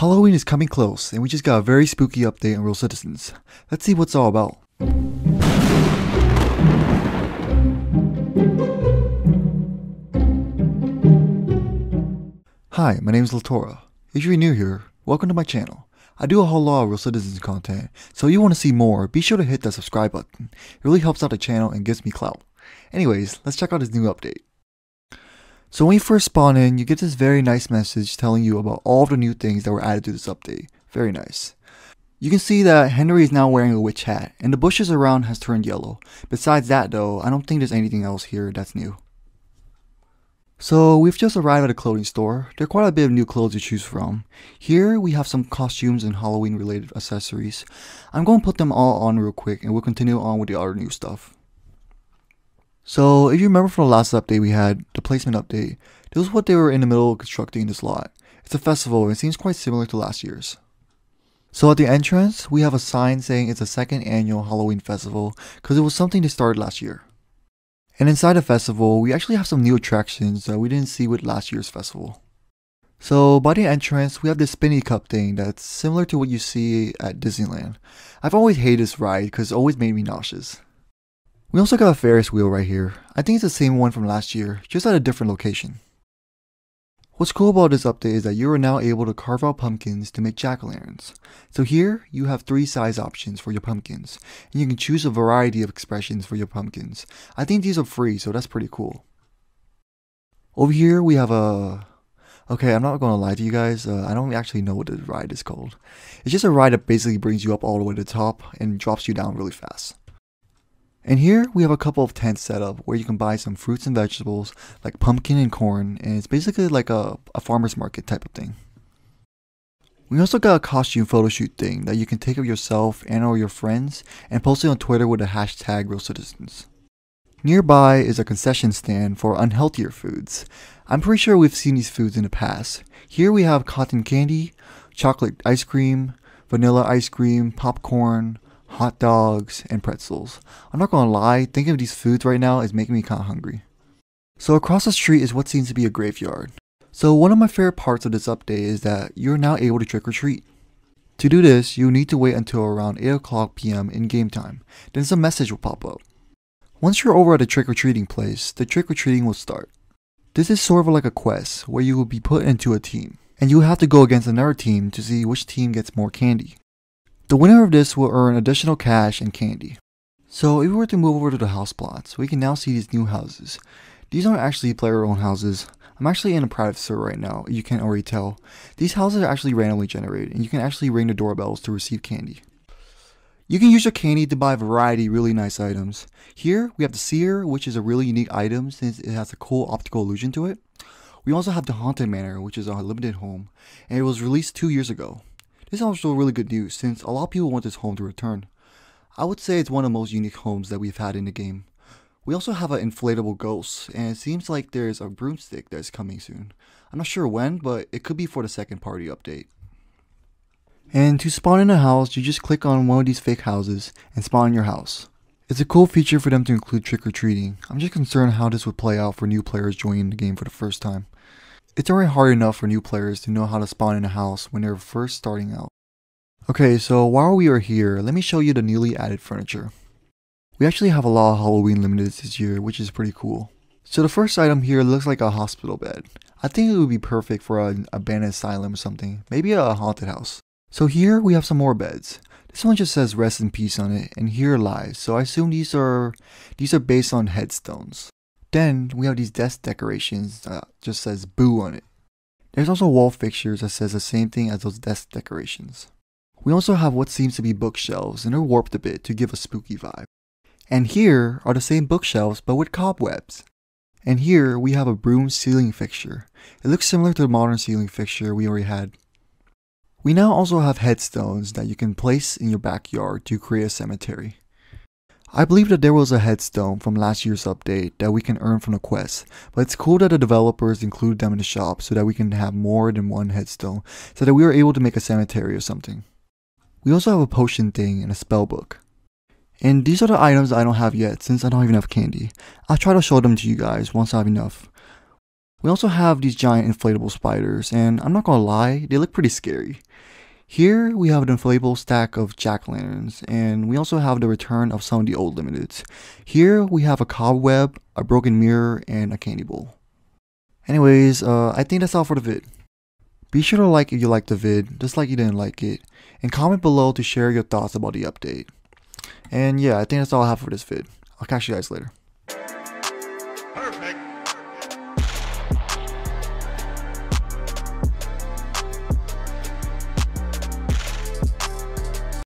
Halloween is coming close, and we just got a very spooky update on RoCitizens. Let's see what's all about. Hi, my name is Letoura. If you're new here, welcome to my channel. I do a whole lot of RoCitizens content, so if you want to see more, be sure to hit that subscribe button. It really helps out the channel and gives me clout. Anyways, let's check out this new update. So when you first spawn in, you get this very nice message telling you about all the new things that were added to this update. Very nice. You can see that Henry is now wearing a witch hat, and the bushes around has turned yellow. Besides that though, I don't think there's anything else here that's new. So we've just arrived at a clothing store. There are quite a bit of new clothes to choose from. Here we have some costumes and Halloween related accessories. I'm going to put them all on real quick and we'll continue on with the other new stuff. So if you remember from the last update we had, the placement update, this was what they were in the middle of constructing this lot. It's a festival and it seems quite similar to last year's. So at the entrance, we have a sign saying it's a second annual Halloween festival because it was something they started last year. And inside the festival, we actually have some new attractions that we didn't see with last year's festival. So by the entrance, we have this spinny cup thing that's similar to what you see at Disneyland. I've always hated this ride because it always made me nauseous. We also got a Ferris wheel right here. I think it's the same one from last year, just at a different location. What's cool about this update is that you are now able to carve out pumpkins to make jack-o'-lanterns. So here, you have three size options for your pumpkins, and you can choose a variety of expressions for your pumpkins. I think these are free, so that's pretty cool. Over here, we have a... Okay, I'm not gonna lie to you guys, uh, I don't actually know what the ride is called. It's just a ride that basically brings you up all the way to the top and drops you down really fast. And here we have a couple of tents set up where you can buy some fruits and vegetables like pumpkin and corn and it's basically like a, a farmer's market type of thing. We also got a costume photo shoot thing that you can take of yourself and or your friends and post it on Twitter with the hashtag RoCitizens. Nearby is a concession stand for unhealthier foods. I'm pretty sure we've seen these foods in the past. Here we have cotton candy, chocolate ice cream, vanilla ice cream, popcorn, hot dogs, and pretzels. I'm not gonna lie, thinking of these foods right now is making me kinda hungry. So across the street is what seems to be a graveyard. So one of my favorite parts of this update is that you're now able to trick or treat. To do this, you need to wait until around 8 o'clock p.m. in game time, then some message will pop up. Once you're over at a trick or treating place, the trick or treating will start. This is sort of like a quest where you will be put into a team, and you will have to go against another team to see which team gets more candy. The winner of this will earn additional cash and candy. So if we were to move over to the house plots, we can now see these new houses. These aren't actually player owned houses. I'm actually in a private server right now, you can't already tell. These houses are actually randomly generated, and you can actually ring the doorbells to receive candy. You can use your candy to buy a variety of really nice items. Here, we have the Seer, which is a really unique item since it has a cool optical illusion to it. We also have the Haunted Manor, which is a limited home, and it was released two years ago. This is also really good news since a lot of people want this home to return. I would say it's one of the most unique homes that we've had in the game. We also have an inflatable ghost, and it seems like there's a broomstick that's coming soon. I'm not sure when, but it could be for the second party update. And to spawn in a house, you just click on one of these fake houses and spawn in your house. It's a cool feature for them to include trick-or-treating. I'm just concerned how this would play out for new players joining the game for the first time. It's already hard enough for new players to know how to spawn in a house when they're first starting out. Okay, so while we are here, let me show you the newly added furniture. We actually have a lot of Halloween limiteds this year, which is pretty cool. So the first item here looks like a hospital bed. I think it would be perfect for an abandoned asylum or something, maybe a haunted house. So here we have some more beds. This one just says rest in peace on it, and here lies, so I assume these are these are based on headstones. Then we have these desk decorations that just says boo on it. There's also wall fixtures that says the same thing as those desk decorations. We also have what seems to be bookshelves and they're warped a bit to give a spooky vibe. And here are the same bookshelves but with cobwebs. And here we have a broom ceiling fixture. It looks similar to the modern ceiling fixture we already had. We now also have headstones that you can place in your backyard to create a cemetery. I believe that there was a headstone from last year's update that we can earn from the quest, but it's cool that the developers included them in the shop so that we can have more than one headstone, so that we are able to make a cemetery or something. We also have a potion thing and a spell book. And these are the items I don't have yet since I don't even have candy. I'll try to show them to you guys once I have enough. We also have these giant inflatable spiders, and I'm not gonna lie, they look pretty scary. Here we have an inflatable stack of jack-lanterns, and we also have the return of some of the old limiteds. Here we have a cobweb, a broken mirror, and a candy bowl. Anyways, uh, I think that's all for the vid. Be sure to like if you liked the vid, just like you didn't like it, and comment below to share your thoughts about the update. And yeah, I think that's all I have for this vid. I'll catch you guys later.